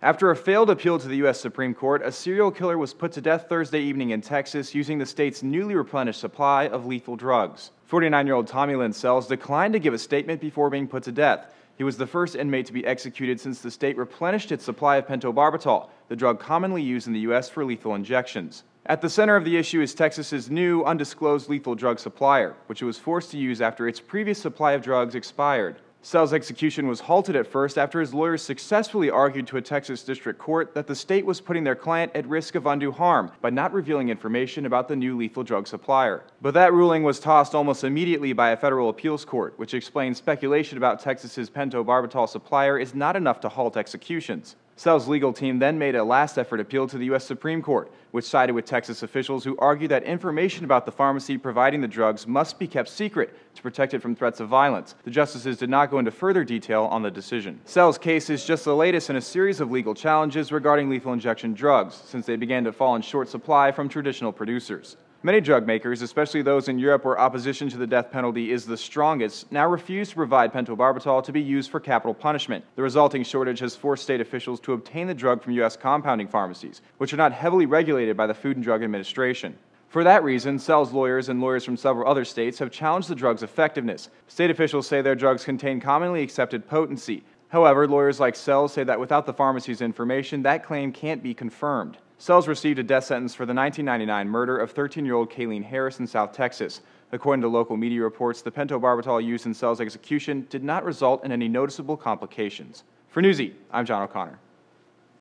After a failed appeal to the U.S. Supreme Court, a serial killer was put to death Thursday evening in Texas using the state's newly replenished supply of lethal drugs. 49 year old Tommy Lynn Sells declined to give a statement before being put to death. He was the first inmate to be executed since the state replenished its supply of pentobarbital, the drug commonly used in the U.S. for lethal injections. At the center of the issue is Texas's new undisclosed lethal drug supplier, which it was forced to use after its previous supply of drugs expired. Sells' execution was halted at first after his lawyers successfully argued to a Texas district court that the state was putting their client at risk of undue harm by not revealing information about the new lethal drug supplier. But that ruling was tossed almost immediately by a federal appeals court, which explained speculation about Texas's pentobarbital supplier is not enough to halt executions. Sells' legal team then made a last effort appeal to the U.S. Supreme Court, which sided with Texas officials who argued that information about the pharmacy providing the drugs must be kept secret to protect it from threats of violence. The justices did not go into further detail on the decision. Sells' case is just the latest in a series of legal challenges regarding lethal injection drugs, since they began to fall in short supply from traditional producers. Many drug makers, especially those in Europe where opposition to the death penalty is the strongest, now refuse to provide pentobarbital to be used for capital punishment. The resulting shortage has forced state officials to obtain the drug from U.S. compounding pharmacies, which are not heavily regulated by the Food and Drug Administration. For that reason, Sells lawyers and lawyers from several other states have challenged the drug's effectiveness. State officials say their drugs contain commonly accepted potency. However, lawyers like Sells say that without the pharmacy's information, that claim can't be confirmed. Sells received a death sentence for the 1999 murder of 13-year-old Kayleen Harris in South Texas. According to local media reports, the pentobarbital used in Sells' execution did not result in any noticeable complications. For Newsy, I'm John O'Connor.